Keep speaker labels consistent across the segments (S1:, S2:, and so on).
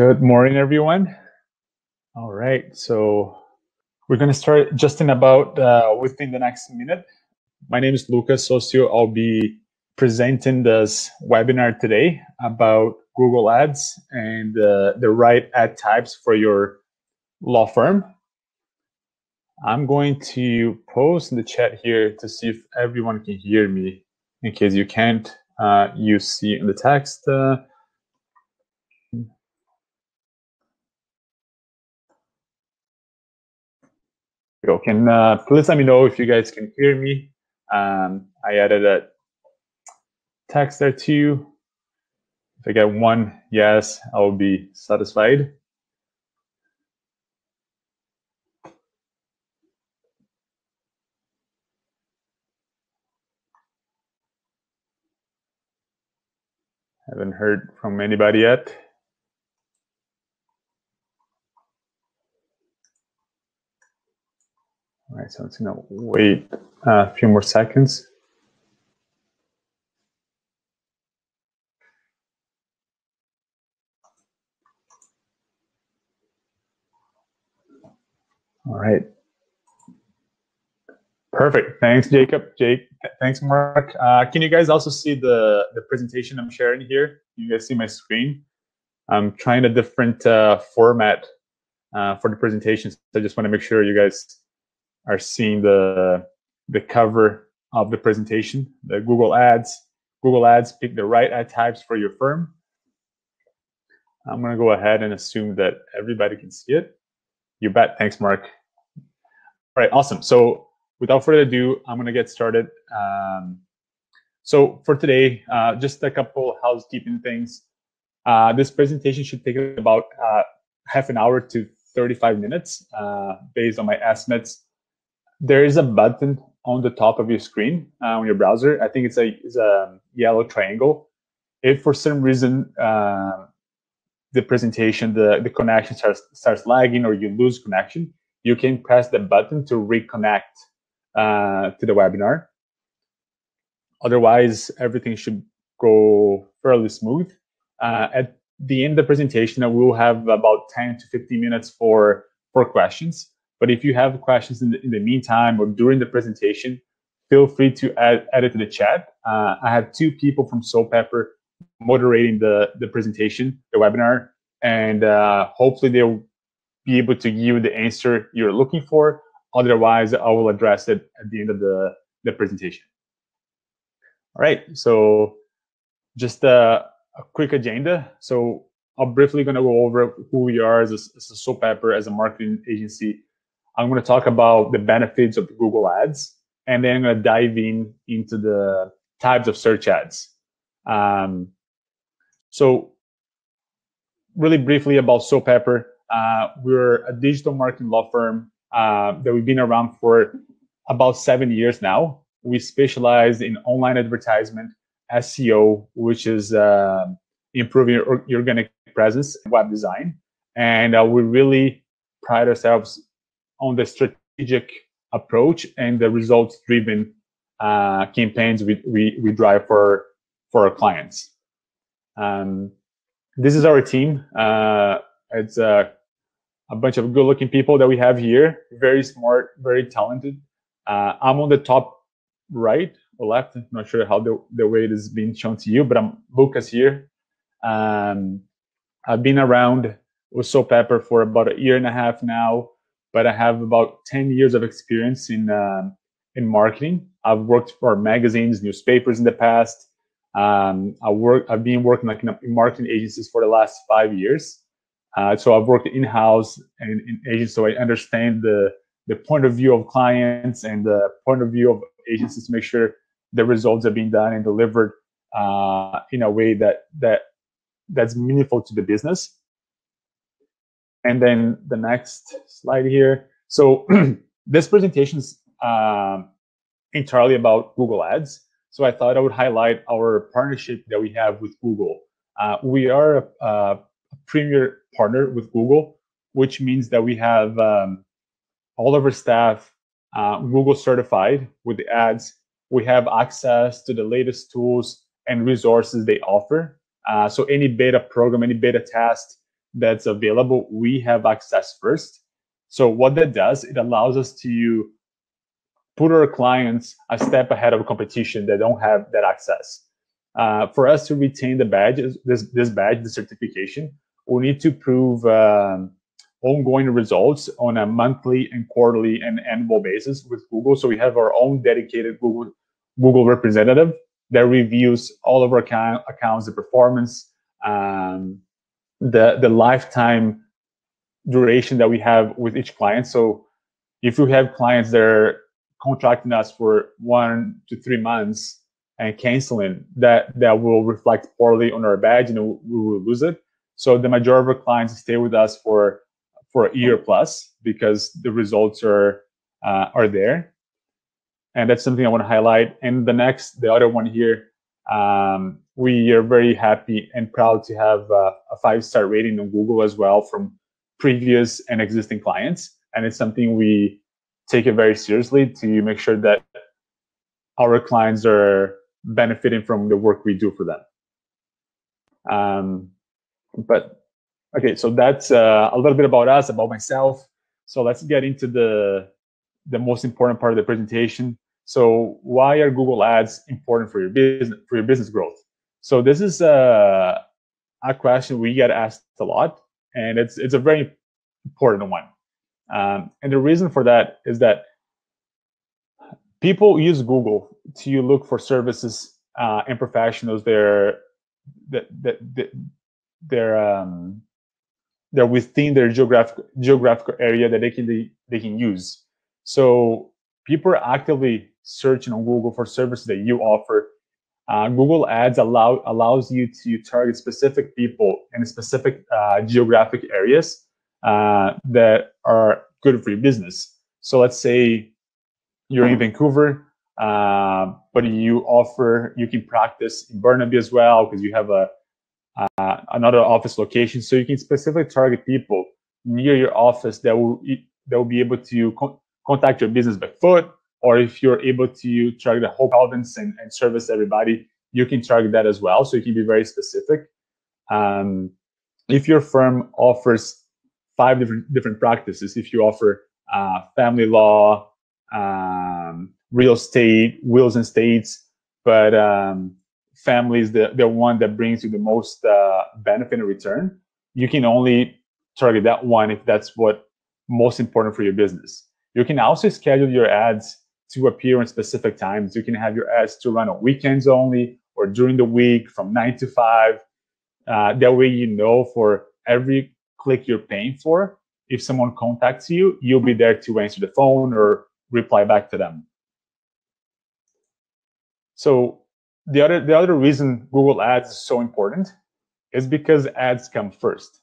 S1: Good morning, everyone. All right, so we're going to start just in about uh, within the next minute. My name is Lucas Socio. I'll be presenting this webinar today about Google Ads and uh, the right ad types for your law firm. I'm going to post in the chat here to see if everyone can hear me. In case you can't, uh, you see in the text. Uh, go. Can uh, please let me know if you guys can hear me. Um, I added a text there too. If I get one yes, I will be satisfied. Haven't heard from anybody yet. All right, so it's gonna wait a few more seconds. All right. Perfect. Thanks, Jacob. Jake, thanks, Mark. Uh, can you guys also see the, the presentation I'm sharing here? You guys see my screen? I'm trying a different uh, format uh, for the presentation. So I just want to make sure you guys are seeing the the cover of the presentation, the Google Ads. Google Ads pick the right ad types for your firm. I'm going to go ahead and assume that everybody can see it. You bet. Thanks, Mark. All right, awesome. So without further ado, I'm going to get started. Um, so for today, uh, just a couple housekeeping things. Uh, this presentation should take about uh, half an hour to 35 minutes uh, based on my estimates there is a button on the top of your screen uh, on your browser. I think it's a, it's a yellow triangle. If for some reason uh, the presentation, the, the connection starts, starts lagging or you lose connection, you can press the button to reconnect uh, to the webinar. Otherwise, everything should go fairly smooth. Uh, at the end of the presentation, we will have about 10 to 15 minutes for, for questions. But if you have questions in the, in the meantime or during the presentation, feel free to add, add it to the chat. Uh, I have two people from Soulpepper moderating the, the presentation, the webinar, and uh, hopefully they'll be able to give you the answer you're looking for. Otherwise, I will address it at the end of the, the presentation. All right, so just a, a quick agenda. So I'm briefly going to go over who we are as a, as a Soulpepper, as a marketing agency, I'm going to talk about the benefits of Google Ads, and then I'm going to dive in into the types of search ads. Um, so, really briefly about Soulpepper, uh, we're a digital marketing law firm uh, that we've been around for about seven years now. We specialize in online advertisement, SEO, which is uh, improving your, your organic presence, web design, and uh, we really pride ourselves on the strategic approach and the results driven uh, campaigns we, we, we drive for, for our clients. Um, this is our team. Uh, it's a, a bunch of good looking people that we have here, very smart, very talented. Uh, I'm on the top right or left. I'm not sure how the, the way it is being shown to you, but I'm Lucas here. Um, I've been around with Soulpepper for about a year and a half now but I have about 10 years of experience in uh, in marketing. I've worked for magazines, newspapers in the past. Um, I work. I've been working like in, marketing agencies for the last five years. Uh, so I've worked in house and in agencies, so I understand the the point of view of clients and the point of view of agencies to make sure the results are being done and delivered uh, in a way that that that's meaningful to the business. And then the next slide here. So this presentation is um, entirely about Google Ads. So I thought I would highlight our partnership that we have with Google. Uh, we are a, a, premier partner with Google, which means that we have um, all of our staff uh, Google certified with the ads. We have access to the latest tools and resources they offer. Uh, so any beta program, any beta test, that's available, we have access first. So what that does, it allows us to put our clients a step ahead of competition that don't have that access. Uh, for us to retain the badge, this this badge, the certification, we need to prove um, ongoing results on a monthly and quarterly and annual basis with Google. So we have our own dedicated Google Google representative that reviews all of our account, accounts, the performance, um, the the lifetime duration that we have with each client. So if we have clients that are contracting us for one to three months and canceling, that that will reflect poorly on our badge and we will lose it. So the majority of our clients stay with us for for a year plus because the results are uh, are there, and that's something I want to highlight. And the next, the other one here, um, we are very happy and proud to have uh, a five star rating on Google as well from previous and existing clients, and it's something we take it very seriously to make sure that our clients are benefiting from the work we do for them. Um, but okay, so that's uh, a little bit about us, about myself. So let's get into the the most important part of the presentation. So why are Google Ads important for your business for your business growth? So this is a a question we get asked a lot, and it's it's a very important one. Um, and the reason for that is that people use Google to look for services uh, and professionals that that, that, that they're um, they're within their geographic geographical area that they can they, they can use. So people are actively searching on Google for services that you offer. Uh, Google Ads allow allows you to target specific people in specific uh, geographic areas uh, that are good for your business. So let's say you're in Vancouver, uh, but you offer you can practice in Burnaby as well because you have a uh, another office location. So you can specifically target people near your office that will that will be able to co- contact your business by foot, or if you're able to target the whole province and, and service everybody, you can target that as well. So you can be very specific. Um, if your firm offers five different different practices, if you offer uh, family law, um, real estate, wills and estates, but um, family is the, the one that brings you the most uh, benefit and return, you can only target that one if that's what most important for your business. You can also schedule your ads to appear on specific times. You can have your ads to run on weekends only or during the week from nine to five. Uh, that way, you know for every click you're paying for, if someone contacts you, you'll be there to answer the phone or reply back to them. So the other the other reason Google Ads is so important is because ads come first.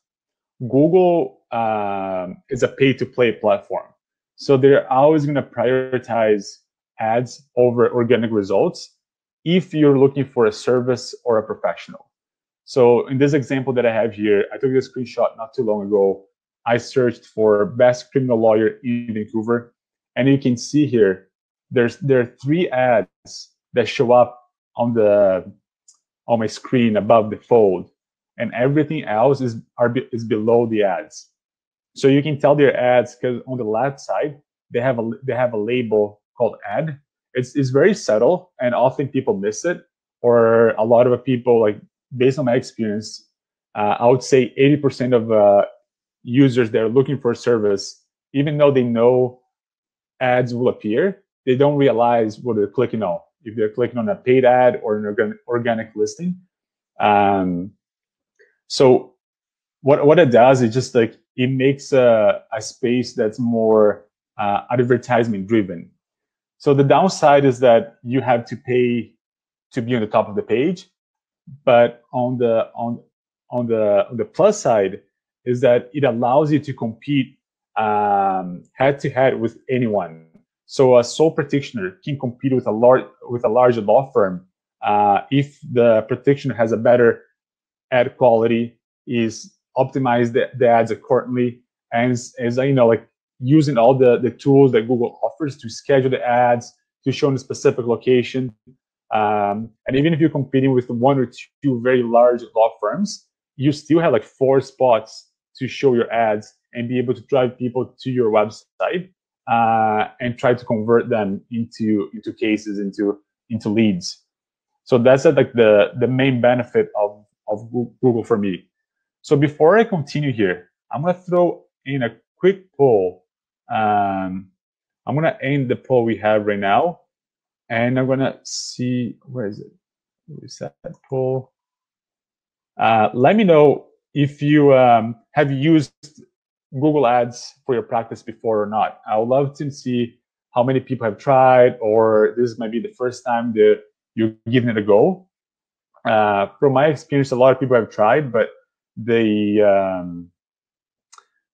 S1: Google um, is a pay to play platform, so they're always going to prioritize ads over organic results if you're looking for a service or a professional. So in this example that I have here, I took a screenshot not too long ago. I searched for best criminal lawyer in Vancouver, and you can see here there's there are three ads that show up on the on my screen above the fold, and everything else is are is below the ads. So you can tell their ads because on the left side they have a they have a label called ad. It's it's very subtle, and often people miss it, or a lot of people like based on my experience, uh, I would say 80% of uh, users that are looking for a service, even though they know ads will appear, they don't realize what they're clicking on if they're clicking on a paid ad or an organic, organic listing. Um, so what what it does is just like it makes a, a space that's more uh, advertisement driven. So the downside is that you have to pay to be on the top of the page, but on the on on the on the plus side is that it allows you to compete um, head to head with anyone. So a sole practitioner can compete with a large with a large law firm uh, if the practitioner has a better ad quality, is optimized the, the ads accordingly, and as, you know, like using all the the tools that Google offers to schedule the ads to show in a specific location. Um, and even if you're competing with one or two very large law firms, you still have like four spots to show your ads and be able to drive people to your website uh, and try to convert them into into cases into into leads. So that's like the the main benefit of of Google for me. So before I continue here, I'm gonna throw in a quick poll. Um, I'm gonna end the poll we have right now, and I'm gonna see where is it? Where is that poll? Uh, let me know if you um, have used Google Ads for your practice before or not. I would love to see how many people have tried, or this might be the first time that you're giving it a go. Uh, from my experience, a lot of people have tried, but they um,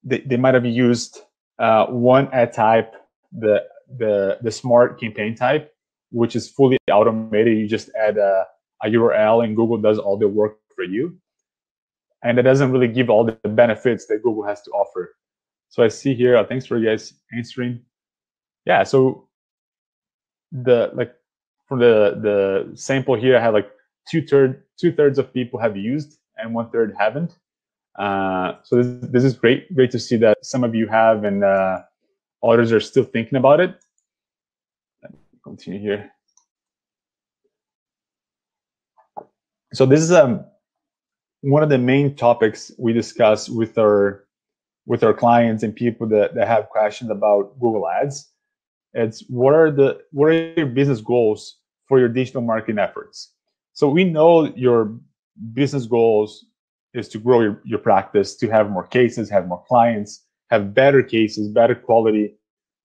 S1: they, they might have used uh, one ad type, the the the smart campaign type, which is fully automated. You just add a, a URL, and Google does all the work for you and it doesn't really give all the benefits that Google has to offer. So I see here, uh, thanks for you guys answering. Yeah, so the like from the the sample here, I had like two third two thirds of people have used and one third haven't. Uh, so this, this is great, great to see that some of you have and uh, others are still thinking about it. Let me continue here. So this is um one of the main topics we discuss with our with our clients and people that, that have questions about Google Ads. It's what are the what are your business goals for your digital marketing efforts? So we know your business goals is to grow your, your practice, to have more cases, have more clients, have better cases, better quality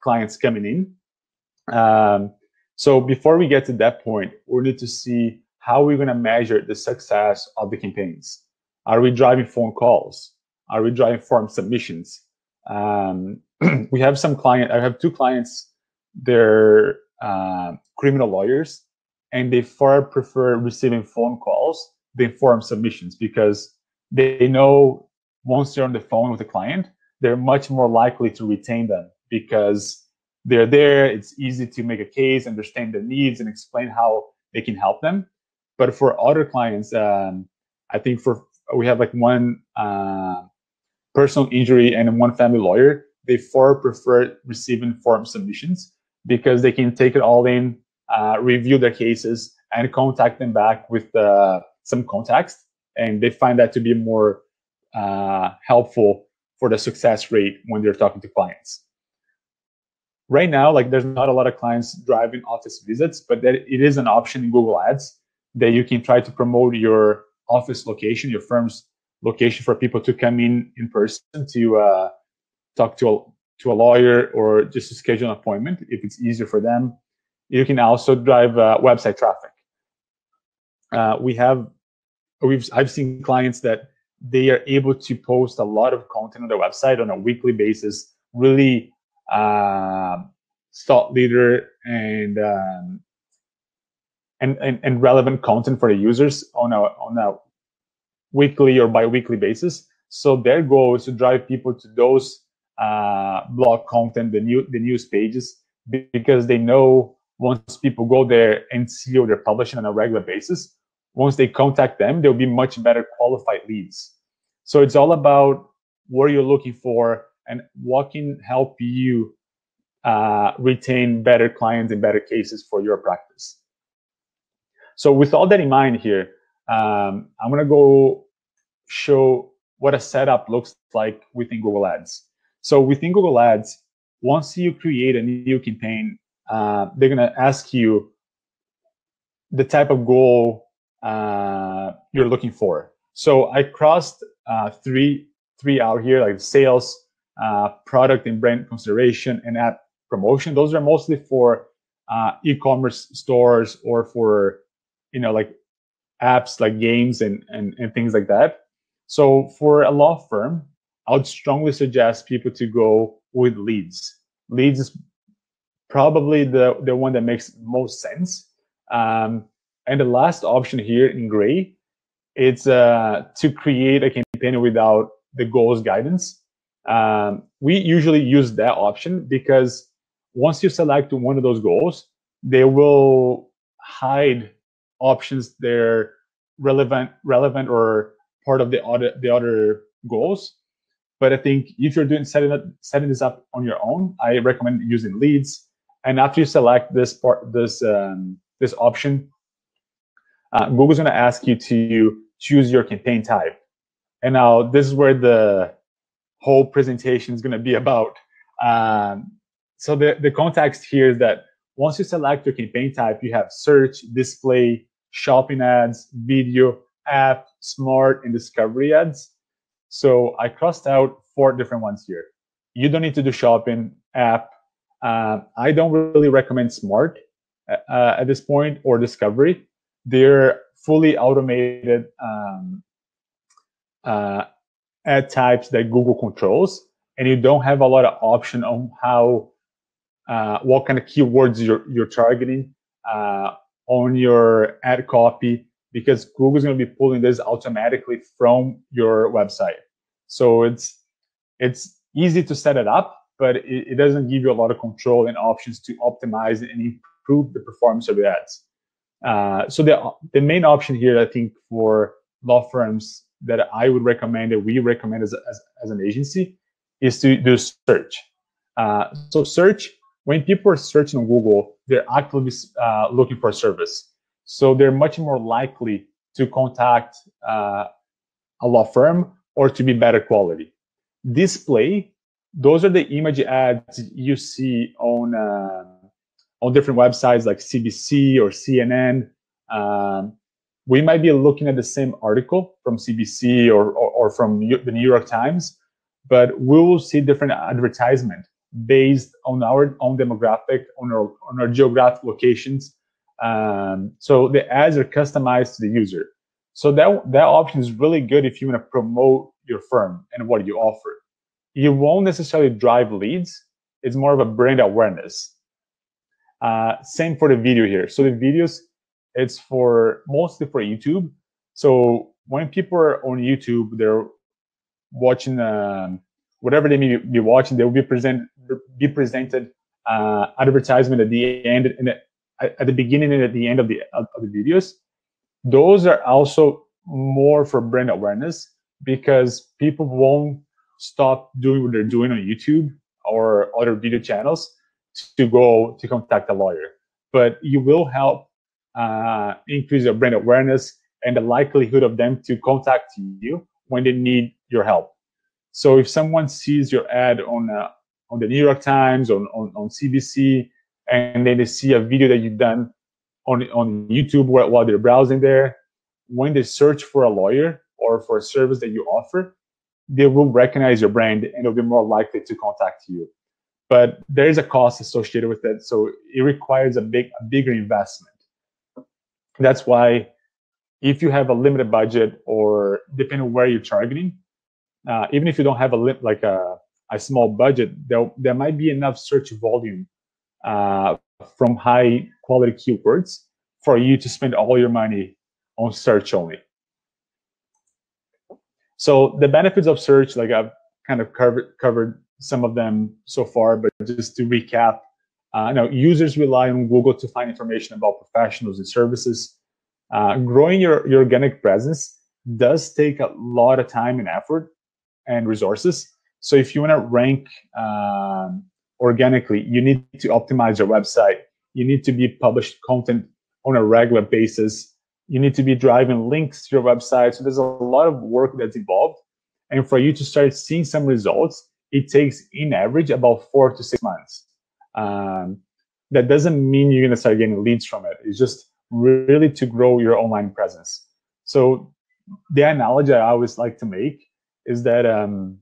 S1: clients coming in. Um, so before we get to that point, we need to see how we're going to measure the success of the campaigns. Are we driving phone calls? Are we driving form submissions? Um, we have some client. I have two clients. They're uh, criminal lawyers, and they far prefer receiving phone calls than informed submissions because they know once they're on the phone with the client, they're much more likely to retain them because they're there. It's easy to make a case, understand their needs, and explain how they can help them. But for other clients, um, I think for we have like one uh, personal injury and one family lawyer, they far prefer receiving form submissions because they can take it all in, uh, review their cases, and contact them back with uh, some context. And they find that to be more uh, helpful for the success rate when they're talking to clients. Right now, like there's not a lot of clients driving office visits, but that it is an option in Google Ads that you can try to promote your office location, your firm's location for people to come in in person to uh, talk to a, to a lawyer or just to schedule an appointment if it's easier for them. You can also drive uh, website traffic. Uh, we have, we've, I've seen clients that they are able to post a lot of content on their website on a weekly basis, really uh, thought leader and um, and, and, and relevant content for the users on a on a weekly or bi-weekly basis. So their goal is to drive people to those uh, blog content, the new the news pages, because they know once people go there and see what they're publishing on a regular basis, once they contact them, they'll be much better qualified leads. So it's all about what you're looking for and what can help you uh, retain better clients and better cases for your practice. So with all that in mind here, um, I'm gonna go show what a setup looks like within Google Ads. So within Google Ads, once you create a new campaign, uh, they're gonna ask you the type of goal uh, you're looking for. So I crossed uh, three three out here, like sales, uh, product and brand consideration, and app promotion. Those are mostly for uh, e-commerce stores or for you know like apps like games and, and, and things like that. So for a law firm, I would strongly suggest people to go with leads. Leads is probably the, the one that makes most sense. Um, and the last option here in gray, it's uh, to create a campaign without the goals guidance. Um, we usually use that option because once you select one of those goals, they will hide options they're relevant relevant or part of the other the other goals But I think if you're doing setting up, setting this up on your own, I recommend using leads. And after you select this part, this um, this option, uh, Google's going to ask you to choose your campaign type. And now this is where the whole presentation is going to be about. Um, so the, the context here is that once you select your campaign type, you have search, display, shopping ads, video, app, smart, and discovery ads. So I crossed out four different ones here. You don't need to do shopping, app. Uh, I don't really recommend smart uh, at this point or discovery. They're fully automated um, uh, ad types that Google controls, and you don't have a lot of option on how uh, what kind of keywords you're, you're targeting uh, on your ad copy because Google's going to be pulling this automatically from your website. So it's it's easy to set it up, but it, it doesn't give you a lot of control and options to optimize and improve the performance of your ads. Uh, so the the main option here, I think, for law firms that I would recommend that we recommend as, as, as an agency is to do search. Uh, so search when people are searching on Google, they're actively uh, looking for a service. So they're much more likely to contact uh, a law firm or to be better quality. Display, those are the image ads you see on uh, on different websites like CBC or CNN. Um, we might be looking at the same article from CBC or, or, or from the New York Times, but we will see different advertisement based on our own demographic, on our, on our geographic locations. Um, so the ads are customized to the user. So that, that option is really good if you want to promote your firm and what you offer. You won't necessarily drive leads. It's more of a brand awareness. Uh, same for the video here. So the videos, it's for mostly for YouTube. So when people are on YouTube, they're watching um, whatever they may be watching, they will be present be presented uh, advertisement at the end and at the beginning and at the end of the of the videos. Those are also more for brand awareness because people won't stop doing what they're doing on YouTube or other video channels to go to contact a lawyer. But you will help uh, increase your brand awareness and the likelihood of them to contact you when they need your help. So if someone sees your ad on uh, on the New York Times, on, on, on CBC, and then they see a video that you've done on, on YouTube while, while they're browsing there, when they search for a lawyer or for a service that you offer, they will recognize your brand and they'll be more likely to contact you. But there is a cost associated with it, so it requires a big, a bigger investment. That's why, if you have a limited budget or depending on where you're targeting, uh, even if you don't have a li- like a a small budget, there, there might be enough search volume uh, from high quality keywords for you to spend all your money on search only. So the benefits of search, like I've kind of covered covered some of them so far, but just to recap, uh, know, users rely on Google to find information about professionals and services. Uh, growing your, your organic presence does take a lot of time and effort and resources. So if you want to rank um, organically, you need to optimize your website. You need to be published content on a regular basis. You need to be driving links to your website. So there's a lot of work that's involved. And for you to start seeing some results, it takes in average about four to six months. Um, that doesn't mean you're going to start getting leads from it. It's just really to grow your online presence. So the analogy I always like to make is that um,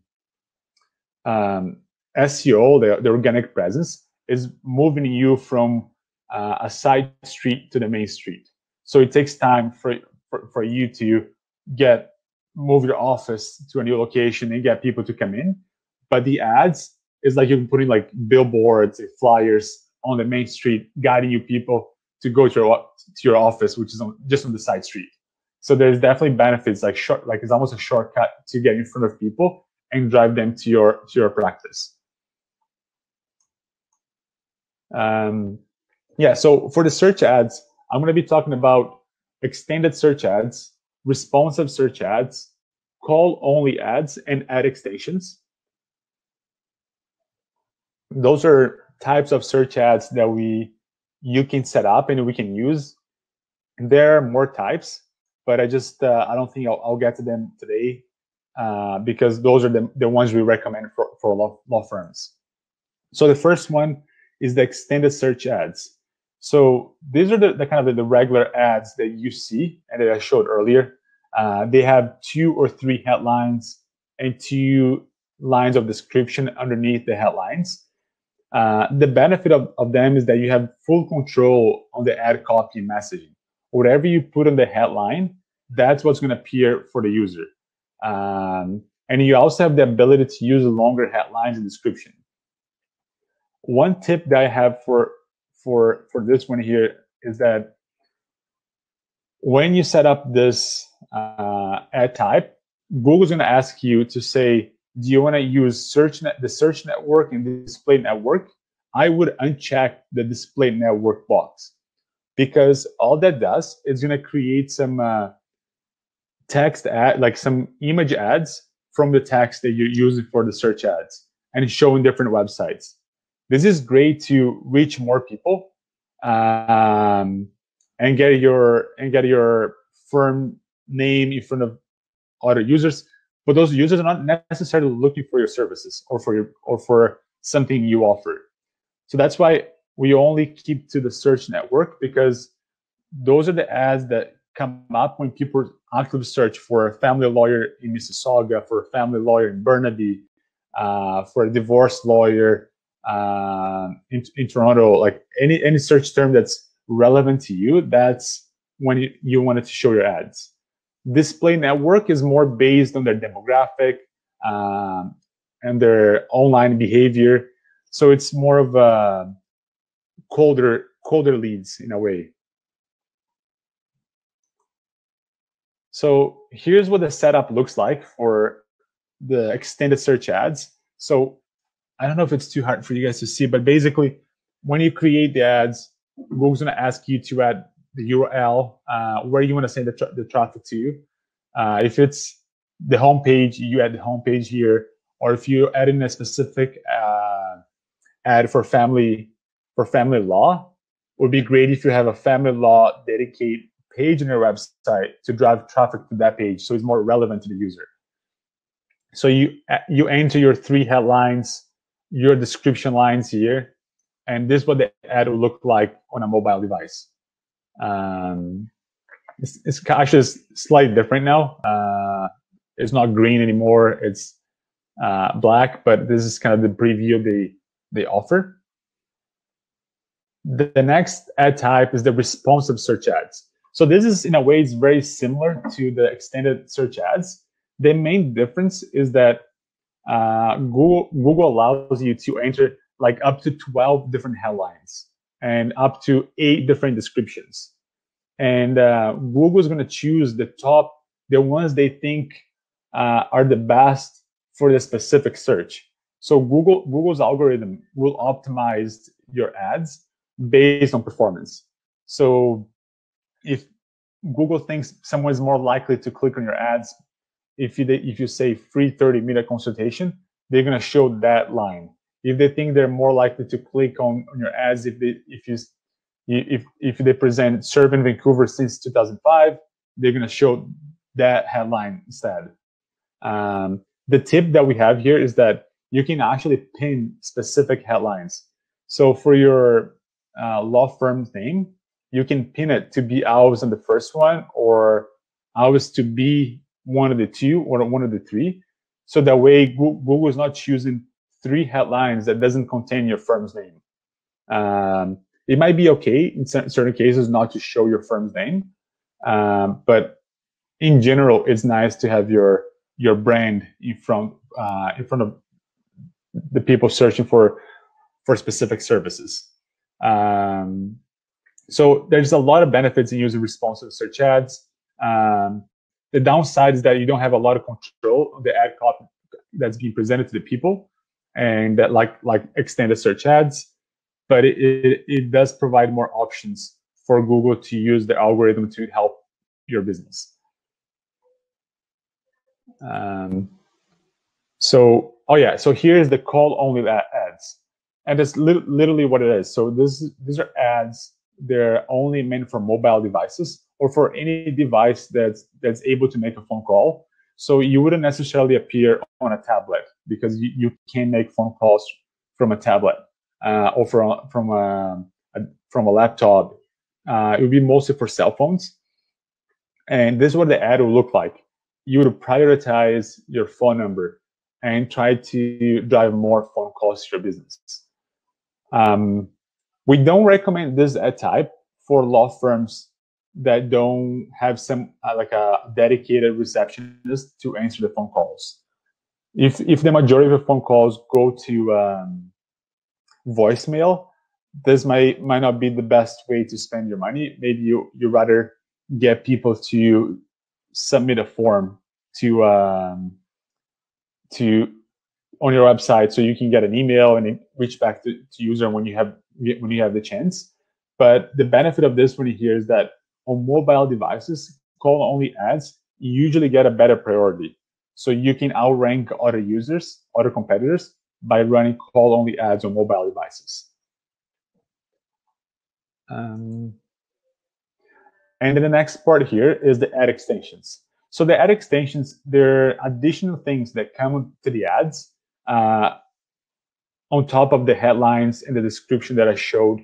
S1: um, SEO, the, the organic presence, is moving you from uh, a side street to the main street. So it takes time for, for, for you to get move your office to a new location and get people to come in. But the ads is like you're putting like billboards, flyers on the main street, guiding you people to go to your to your office, which is on, just on the side street. So there's definitely benefits, like short, like it's almost a shortcut to get in front of people and drive them to your to your practice. Um, yeah, so for the search ads, I'm going to be talking about extended search ads, responsive search ads, call only ads, and ad extensions. Those are types of search ads that we you can set up and we can use. There are more types, but I just uh, I don't think I'll, I'll, get to them today uh, because those are the, the ones we recommend for, for law, law firms. So the first one is the extended search ads. So these are the, the kind of the, the, regular ads that you see and that I showed earlier. Uh, they have two or three headlines and two lines of description underneath the headlines. Uh, the benefit of, of them is that you have full control on the ad copy messaging. Whatever you put on the headline, that's what's going to appear for the user. Um, and you also have the ability to use longer headlines and description. One tip that I have for for for this one here is that when you set up this uh, ad type, Google's going to ask you to say, do you want to use search net, the search network and the display network? I would uncheck the display network box because all that does is going to create some uh, text ad, like some image ads from the text that you're using for the search ads and showing different websites. This is great to reach more people um, and get your and get your firm name in front of other users. But those users are not necessarily looking for your services or for your or for something you offer. So that's why we only keep to the search network because those are the ads that come up when people actively search for a family lawyer in Mississauga, for a family lawyer in Burnaby, uh, for a divorce lawyer uh, in, in Toronto. Like any any search term that's relevant to you, that's when you, you wanted to show your ads. Display network is more based on their demographic um, and their online behavior. So it's more of a colder colder leads in a way. So here's what the setup looks like for the extended search ads. So I don't know if it's too hard for you guys to see, but basically, when you create the ads, Google's to ask you to add the URL uh, where you want to send the, tra- the traffic to. Uh, if it's the homepage, you add the homepage here, or if you're adding a specific uh, ad for family for family law, would be great if you have a family law dedicated page on your website to drive traffic to that page, so it's more relevant to the user. So you you enter your three headlines, your description lines here, and this is what the ad will look like on a mobile device. Um, it's, it's actually slightly different now. Uh, it's not green anymore. It's uh, black, but this is kind of the preview they they offer. The, the next ad type is the responsive search ads. So this is in a way it's very similar to the extended search ads. The main difference is that uh, Google Google allows you to enter like up to 12 different headlines and up to eight different descriptions. And uh, Google is going to choose the top, the ones they think uh, are the best for the specific search. So Google Google's algorithm will optimize your ads based on performance. So if Google thinks someone is more likely to click on your ads if you if you say free 30 minute consultation, they're gonna show that line. If they think they're more likely to click on, on your ads if they if you if if they present serve in Vancouver since 2005, they're gonna show that headline instead. Um, the tip that we have here is that you can actually pin specific headlines. So for your uh, law firm's name, you can pin it to be always on the first one or always to be one of the two or one of the three. So that way Google is not choosing three headlines that doesn't contain your firm's name. Um, it might be okay in certain cases not to show your firm's name, um, but in general, it's nice to have your your brand in front uh, in front of the people searching for for specific services. Um, so there's a lot of benefits in using responsive search ads. Um, the downside is that you don't have a lot of control of the ad copy that's being presented to the people, and that like like extended search ads. But it, it, it does provide more options for Google to use the algorithm to help your business. Um, so, oh yeah, so here's the call only ads. and that's li- literally what it is. So this these are ads. They're only meant for mobile devices or for any device that's that's able to make a phone call. So you wouldn't necessarily appear on a tablet because you, you can make phone calls from a tablet uh, or from from a, a, from a laptop. Uh, it would be mostly for cell phones. And this is what the ad will look like. You would prioritize your phone number and try to drive more phone calls to your business. Um, we don't recommend this ad type for law firms that don't have some uh, like a dedicated receptionist to answer the phone calls. If if the majority of the phone calls go to um, voicemail, this might might not be the best way to spend your money. Maybe you you rather get people to submit a form to um, to on your website so you can get an email and reach back to, to user when you have when you have the chance. But the benefit of this one here is that on mobile devices, call only ads usually get a better priority. So you can outrank other users, other competitors by running call only ads on mobile devices. Um, and then the next part here is the ad extensions. So the ad extensions, they're additional things that come to the ads uh, on top of the headlines and the description that I showed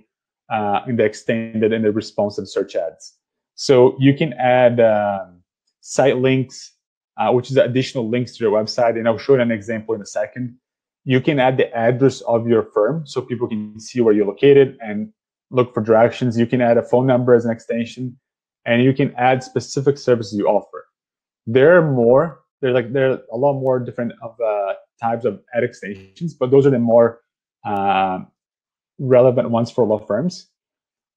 S1: uh, in the extended and the responsive search ads. So you can add um, site links, uh, which is additional links to your website. And I'll show you an example in a second. You can add the address of your firm so people can see where you're located and look for directions. You can add a phone number as an extension, and you can add specific services you offer. There are more. There's like there are a lot more different of uh, types of ad extensions, but those are the more uh, relevant ones for law firms.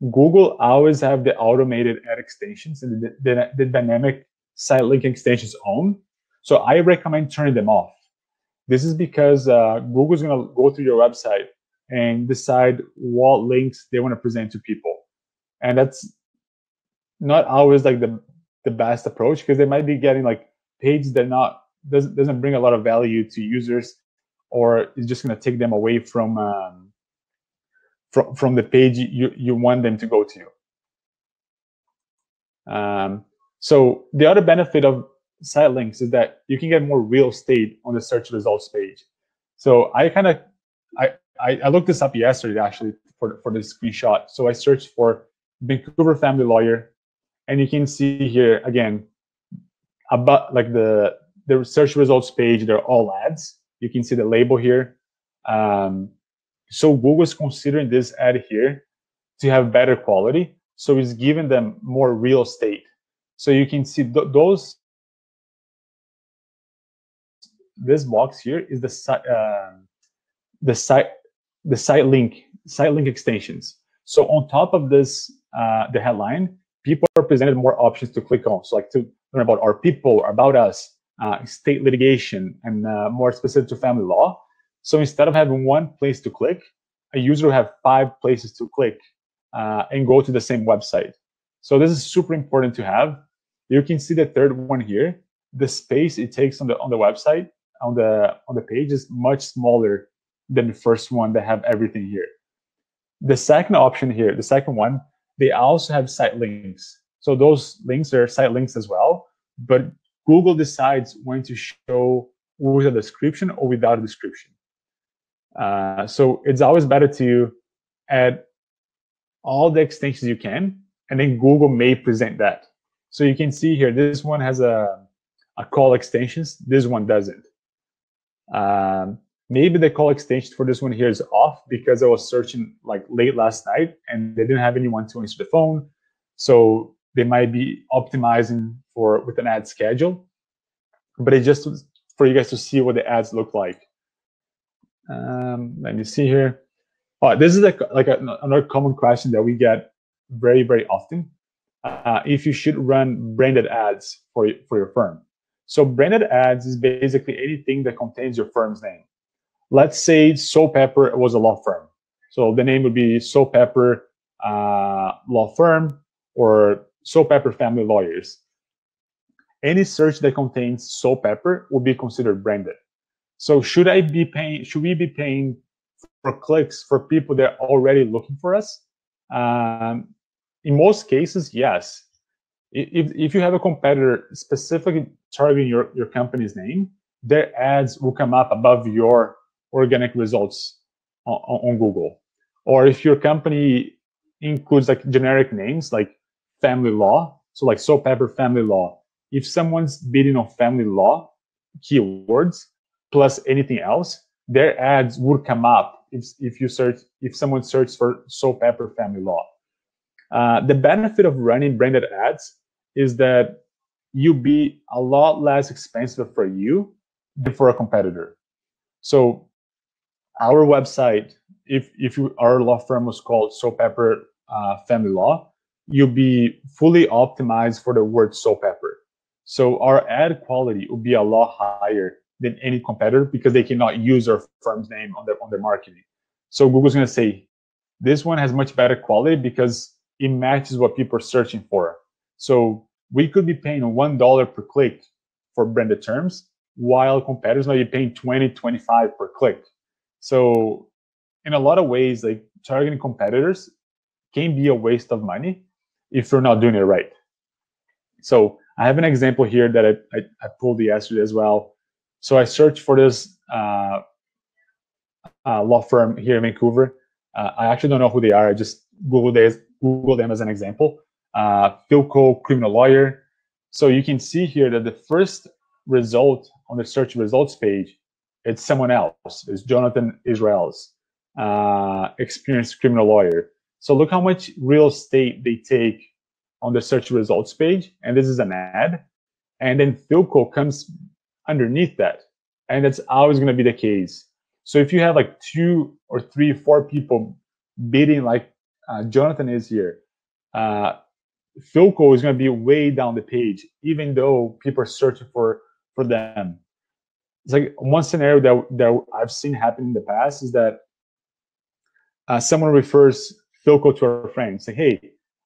S1: Google always have the automated ad extensions and the, the, the dynamic site link extensions on. So I recommend turning them off. This is because uh, Google's going to go through your website and decide what links they want to present to people. And that's not always like the the best approach because they might be getting like pages that not doesn't doesn't bring a lot of value to users or it's just going to take them away from um, from from the page you you want them to go to. Um, so the other benefit of site links is that you can get more real estate on the search results page. So I kind of I, I, I looked this up yesterday actually for for this screenshot. So I searched for Vancouver family lawyer, and you can see here again about like the the search results page. They're all ads. You can see the label here. Um, so Google is considering this ad here to have better quality. So it's giving them more real estate. So you can see th those. This box here is the site, uh, the site, the site link, site link extensions. So on top of this, uh, the headline, people are presented more options to click on. So like to learn about our people, about us, uh, estate litigation, and uh, more specific to family law. So instead of having one place to click, a user will have five places to click uh, and go to the same website. So this is super important to have. You can see the third one here. The space it takes on the on the website on the on the page is much smaller than the first one that have everything here. The second option here, the second one, they also have site links. So those links are site links as well, but Google decides when to show with a description or without a description. Uh, so it's always better to add all the extensions you can, and then Google may present that. So you can see here, this one has a, a call extensions, this one doesn't. Um, maybe the call extension for this one here is off because I was searching like late last night and they didn't have anyone to answer the phone. So they might be optimizing for with an ad schedule, but it's just for you guys to see what the ads look like. Um, let me see here. Oh, this is like, like a, another common question that we get very, very often. Uh, if you should run branded ads for, for your firm. So branded ads is basically anything that contains your firm's name. Let's say Soulpepper was a law firm. So the name would be Soulpepper uh, Law Firm or Soulpepper Family Lawyers. Any search that contains Soulpepper will be considered branded. So should I be paying? Should we be paying for clicks for people that are already looking for us? Um, in most cases, yes. If, if you have a competitor specifically targeting your, your company's name, their ads will come up above your organic results on, on Google. Or if your company includes like generic names like family law, so like Soulpepper family law, if someone's bidding on family law keywords plus anything else, their ads would come up if, if you search if someone searches for Soulpepper family law. Uh, the benefit of running branded ads is that you be a lot less expensive for you than for a competitor. So our website, if if you, our law firm was called Soulpepper uh, Family Law, you'll be fully optimized for the word Soulpepper. So our ad quality will be a lot higher than any competitor because they cannot use our firm's name on their on their marketing. So Google's going to say this one has much better quality because it matches what people are searching for. So we could be paying one dollar per click for branded terms, while competitors might be paying 20, 25 per click. So in a lot of ways, like targeting competitors can be a waste of money if you're not doing it right. So I have an example here that I, I, I pulled yesterday as well. So I searched for this uh, uh, law firm here in Vancouver. Uh, I actually don't know who they are. I just Googled them as an example. Uh, Philco criminal lawyer. So you can see here that the first result on the search results page, it's someone else. It's Jonathan Israels, uh, experienced criminal lawyer. So look how much real estate they take on the search results page. And this is an ad. And then Philco comes underneath that. And that's always going to be the case. So if you have like two or three, four people bidding like uh, Jonathan is here, uh, Philco is going to be way down the page, even though people are searching for for them. It's like one scenario that that I've seen happen in the past is that uh, someone refers Philco to a friend, say, "Hey,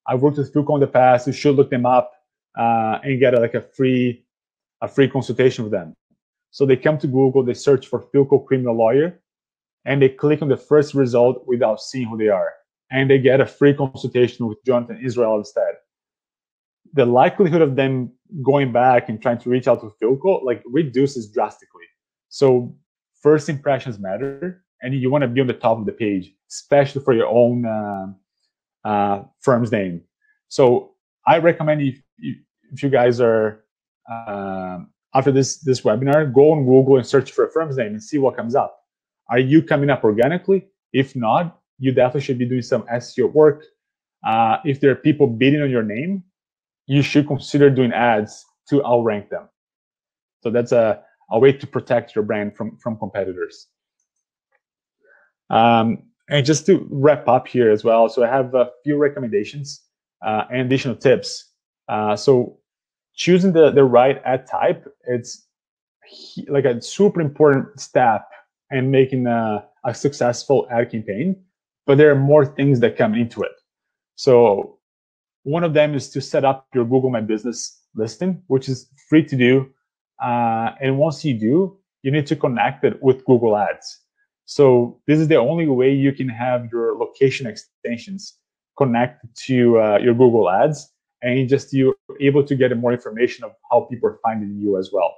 S1: I've worked with Philco in the past. You should look them up uh, and get a, like a free a free consultation with them." So they come to Google, they search for Philco criminal lawyer, and they click on the first result without seeing who they are, and they get a free consultation with Jonathan Israel instead. The likelihood of them going back and trying to reach out to Philco like reduces drastically. So first impressions matter, and you want to be on the top of the page, especially for your own uh, uh, firm's name. So I recommend if, if you guys are um, after this this webinar, go on Google and search for a firm's name and see what comes up. Are you coming up organically? If not, you definitely should be doing some SEO work. Uh, if there are people bidding on your name, you should consider doing ads to outrank them. So that's a, a way to protect your brand from, from competitors. Um, and just to wrap up here as well, so I have a few recommendations uh, and additional tips. Uh, so choosing the, the right ad type, it's like a super important step in making a, a successful ad campaign, but there are more things that come into it. So one of them is to set up your Google My Business listing, which is free to do. Uh, and once you do, you need to connect it with Google Ads. So this is the only way you can have your location extensions connect to uh, your Google Ads, and just you're able to get more information of how people are finding you as well.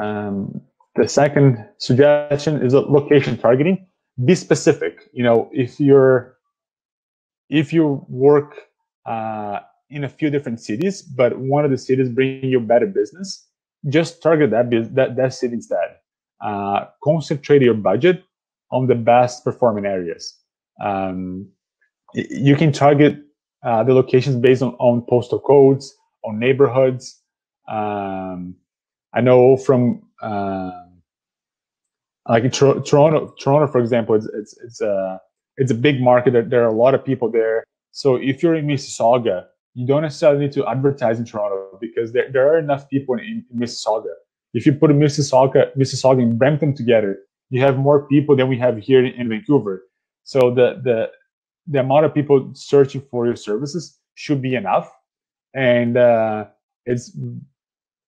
S1: Um, the second suggestion is location targeting. Be specific. You know, if you're if you work uh, in a few different cities, but one of the cities bringing you better business, just target that that, that city instead uh, concentrate your budget on the best performing areas. Um, you can target uh, the locations based on, on postal codes, on neighborhoods. Um, I know from uh, like Toronto, Toronto, for example, it's it's it's a it's a big market. That there are a lot of people there. So if you're in Mississauga, you don't necessarily need to advertise in Toronto because there, there are enough people in, in Mississauga if you put Mississauga, Mississauga and Brampton together, you have more people than we have here in, Vancouver. So the the the amount of people searching for your services should be enough, and uh, it's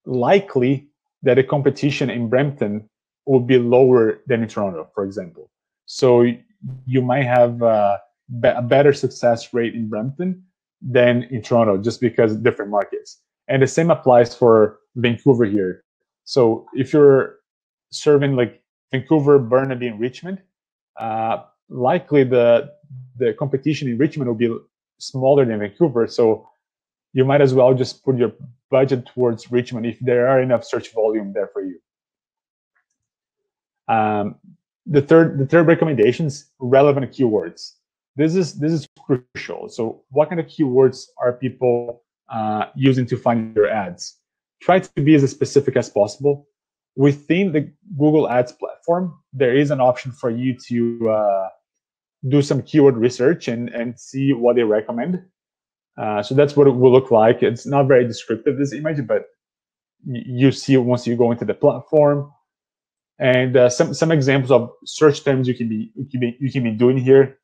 S1: likely that the competition in Brampton will be lower than in Toronto, for example. So you might have uh, a better success rate in Brampton than in Toronto, just because different markets. And the same applies for Vancouver here. So if you're serving like Vancouver, Burnaby, and Richmond, uh, likely the the competition in Richmond will be smaller than Vancouver. So you might as well just put your budget towards Richmond if there are enough search volume there for you. Um, the third the third recommendations relevant keywords. This is this is crucial. So what kind of keywords are people uh, using to find your ads? Try to be as specific as possible. Within the Google Ads platform, there is an option for you to uh, do some keyword research and, and see what they recommend. Uh, so that's what it will look like. It's not very descriptive, this image, but you see once you go into the platform. And uh, some some examples of search terms you can be you can be, you can be doing here.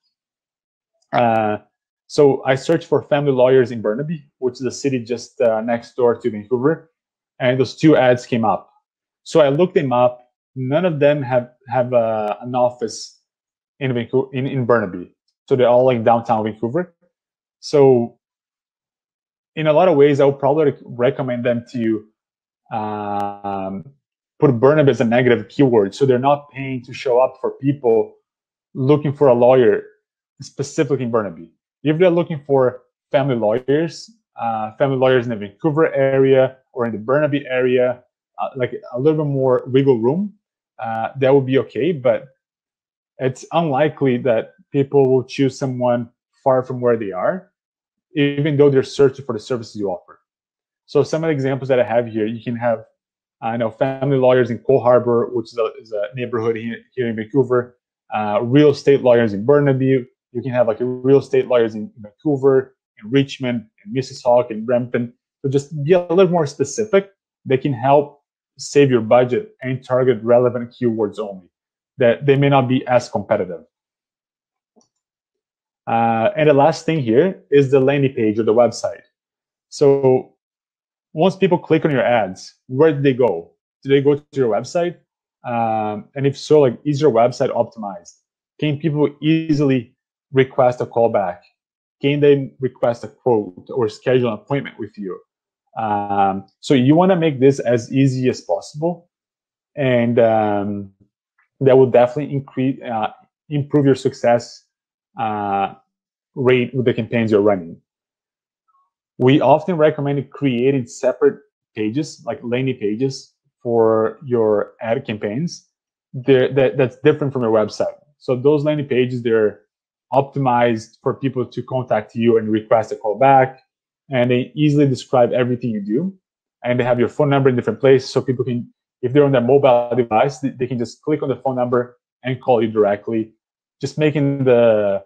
S1: Uh, so I searched for family lawyers in Burnaby, which is a city just uh, next door to Vancouver, and those two ads came up. So I looked them up. None of them have have uh, an office in Vancouver in, in Burnaby. So they're all like downtown Vancouver. So in a lot of ways, I would probably recommend them to um, put Burnaby as a negative keyword. So they're not paying to show up for people looking for a lawyer specifically in Burnaby. If they're looking for family lawyers, uh, family lawyers in the Vancouver area or in the Burnaby area, uh, like a little bit more wiggle room, uh, that would be okay. But it's unlikely that people will choose someone far from where they are, even though they're searching for the services you offer. So some of the examples that I have here, you can have, I know, family lawyers in Coal Harbour, which is a, is a neighborhood here, here in Vancouver, uh, real estate lawyers in Burnaby. You can have like real estate lawyers in Vancouver, in Richmond, in Mississauga, in Brampton. So just be a little more specific. They can help save your budget and target relevant keywords only that they may not be as competitive. Uh, and the last thing here is the landing page or the website. So once people click on your ads, where do they go? Do they go to your website? Um, and if so, like is your website optimized? Can people easily request a callback? Can they request a quote or schedule an appointment with you? Um, so you want to make this as easy as possible. And um, that will definitely increase uh, improve your success uh, rate with the campaigns you're running. We often recommend creating separate pages, like landing pages, for your ad campaigns. that, that's different from your website. So those landing pages, they're optimized for people to contact you and request a call back, and they easily describe everything you do, and they have your phone number in different places, so people can if they're on their mobile device, they can just click on the phone number and call you directly, just making the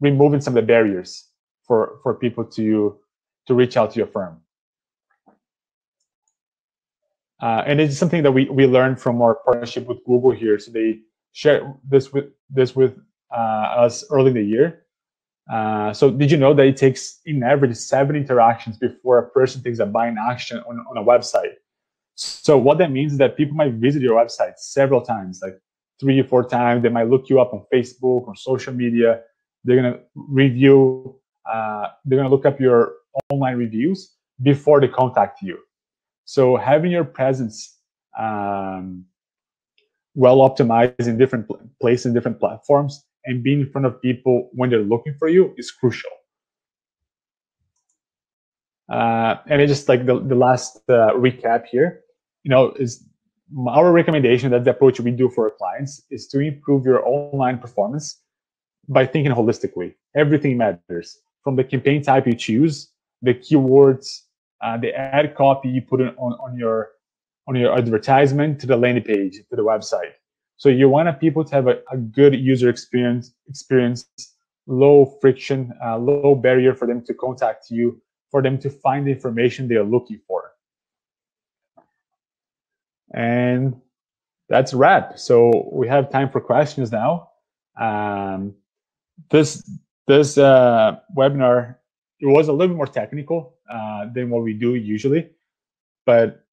S1: removing some of the barriers for for people to to reach out to your firm. Uh, and it's something that we we learned from our partnership with Google here. So they shared this with this with uh, us early in the year. Uh, so did you know that it takes in average seven interactions before a person takes a buying action on, on a website? So what that means is that people might visit your website several times, like three or four times. They might look you up on Facebook or social media. They're gonna review. Uh, they're gonna look up your online reviews before they contact you. So having your presence um, well optimized in different places, different platforms, and being in front of people when they're looking for you is crucial. Uh, and it's just like the, the last uh, recap here you know, is our recommendation that the approach we do for our clients is to improve your online performance by thinking holistically. Everything matters from the campaign type you choose, the keywords, uh, the ad copy you put on, on your on your advertisement to the landing page to the website. So you want people to have a, a good user experience, experience, low friction, uh, low barrier for them to contact you, for them to find the information they are looking for. And that's wrap. So we have time for questions now. Um, this this uh, webinar it was a little bit more technical uh, than what we do usually, but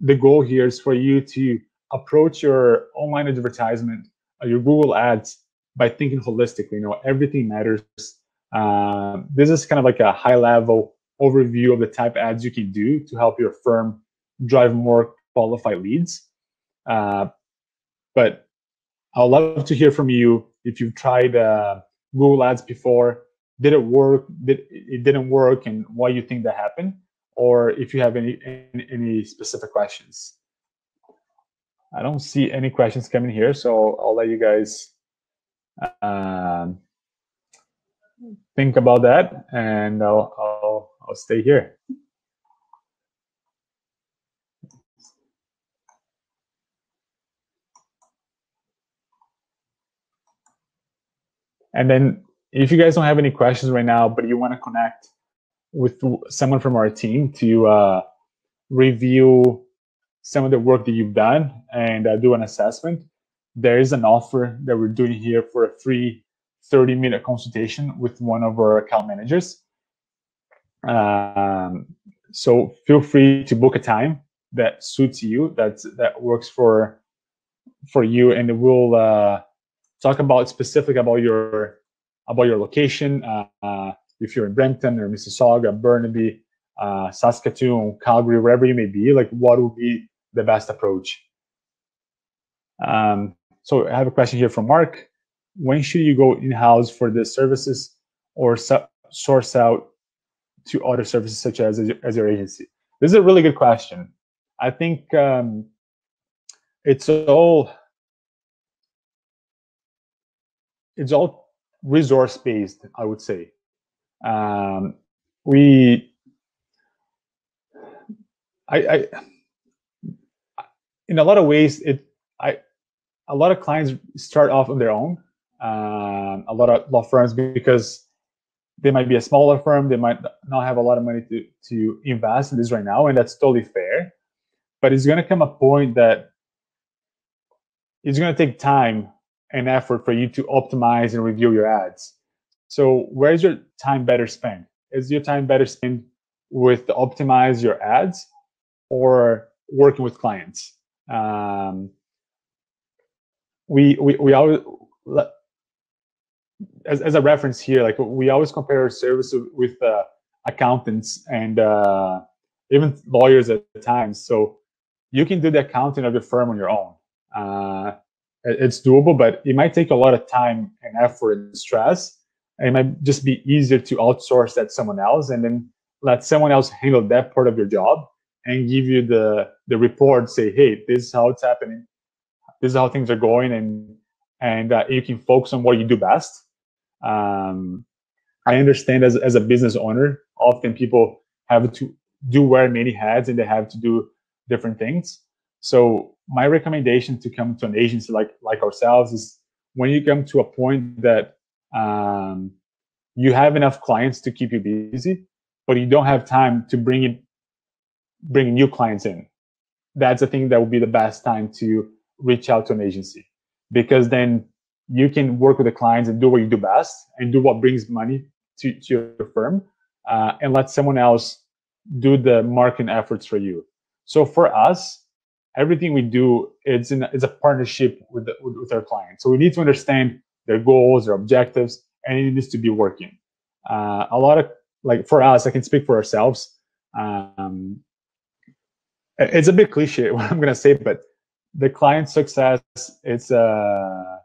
S1: the goal here is for you to approach your online advertisement, uh, your Google Ads by thinking holistically. You know, everything matters. Uh, this is kind of like a high level overview of the type ads you can do to help your firm drive more qualified leads. Uh, but I'd love to hear from you if you've tried uh, Google Ads before. Did it work? Did it didn't work, and why you think that happened? Or if you have any any, any specific questions. I don't see any questions coming here, so I'll let you guys uh, think about that, and I'll, I'll I'll stay here. And then if you guys don't have any questions right now, but you want to connect with someone from our team to uh, review some of the work that you've done and uh, do an assessment, there is an offer that we're doing here for a free 30 minute consultation with one of our account managers. Um, so feel free to book a time that suits you, that that works for for you, and we'll uh, talk about specific about your about your location. Uh, uh, if you're in Brampton or Mississauga, Burnaby, uh, Saskatoon, Calgary, wherever you may be, like what would be the best approach? Um, so I have a question here from Mark. When should you go in-house for the services or source out to other services such as as your agency? This is a really good question. I think um, it's all it's all resource based. I would say um, we I, I in a lot of ways it I a lot of clients start off on their own. Um, a lot of law firms because they might be a smaller firm, they might not have a lot of money to to invest in this right now, and that's totally fair. But it's going to come a point that it's going to take time and effort for you to optimize and review your ads. So where's your time better spent? Is your time better spent with optimize your ads or working with clients? Um, we, we, we always, as, as a reference here, like we always compare our service with uh, accountants and uh, even lawyers at times. So you can do the accounting of your firm on your own. Uh, it's doable, but it might take a lot of time and effort and stress. And it might just be easier to outsource that someone else and then let someone else handle that part of your job and give you the the report. Say, hey, this is how it's happening. This is how things are going, and and uh, you can focus on what you do best. Um, I understand as as a business owner, often people have to do wear many hats and they have to do different things. So my recommendation to come to an agency like like ourselves is when you come to a point that um, you have enough clients to keep you busy, but you don't have time to bring in bring new clients in. That's the thing that would be the best time to reach out to an agency because then you can work with the clients and do what you do best and do what brings money to, to your firm uh, and let someone else do the marketing efforts for you. So for us, everything we do it's in it's a partnership with, the, with, our clients. So we need to understand their goals, their objectives, and it needs to be working. Uh, a lot of like for us, I can speak for ourselves. Um, it's a bit cliche what I'm gonna say, but the client success it's uh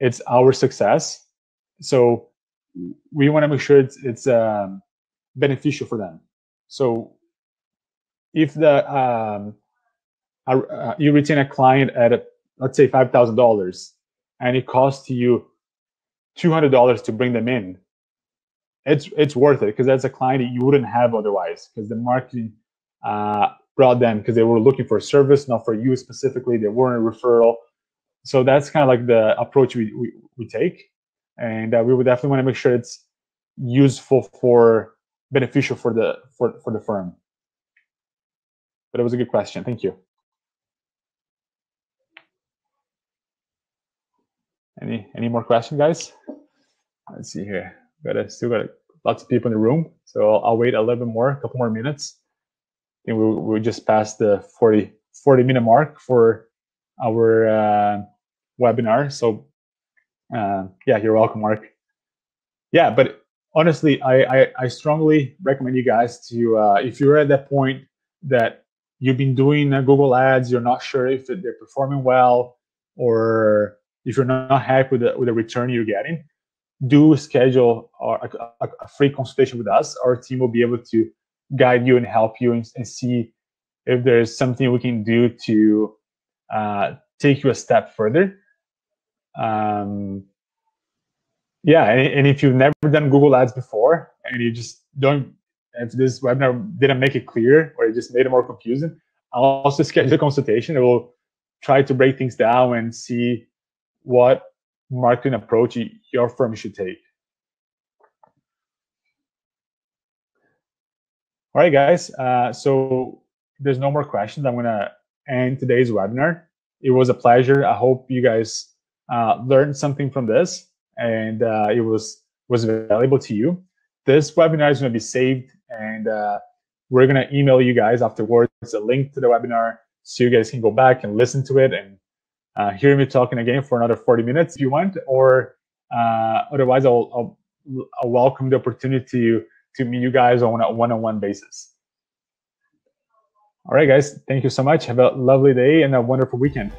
S1: it's our success. So we want to make sure it's it's um, beneficial for them. So if the um, uh, you retain a client at a, let's say five thousand dollars, and it costs you two hundred dollars to bring them in, it's it's worth it because that's a client that you wouldn't have otherwise because the marketing uh, brought them because they were looking for service, not for you specifically. They weren't a referral, so that's kind of like the approach we we, we take, and uh, we would definitely want to make sure it's useful for beneficial for the for for the firm. But it was a good question. Thank you. Any any more questions, guys? Let's see here. Got a, still got lots of people in the room, so I'll, I'll wait a little bit more, a couple more minutes. I think we we just passed the 40 40 minute mark for our uh, webinar. So uh, yeah, you're welcome, Mark. Yeah, but honestly, I, I, I strongly recommend you guys to uh, if you're at that point that you've been doing uh, Google Ads, you're not sure if they're performing well, or if you're not happy with the, with the return you're getting, do schedule a, a, a free consultation with us. Our team will be able to guide you and help you and, and see if there's something we can do to uh, take you a step further. Um, yeah, and, and, if you've never done Google Ads before and you just don't, if this webinar didn't make it clear or it just made it more confusing, I'll also schedule a consultation. It will try to break things down and see what marketing approach your firm should take. All right, guys. Uh, so there's no more questions. I'm gonna end today's webinar. It was a pleasure. I hope you guys uh, learned something from this and uh, it was was valuable to you. This webinar is gonna be saved and uh, we're gonna email you guys afterwards a link to the webinar so you guys can go back and listen to it and uh, hear me talking again for another 40 minutes if you want, or uh, otherwise I'll, I'll, I'll, welcome the opportunity to, to meet you guys on a one-on-one basis. All right, guys, thank you so much. Have a lovely day and a wonderful weekend.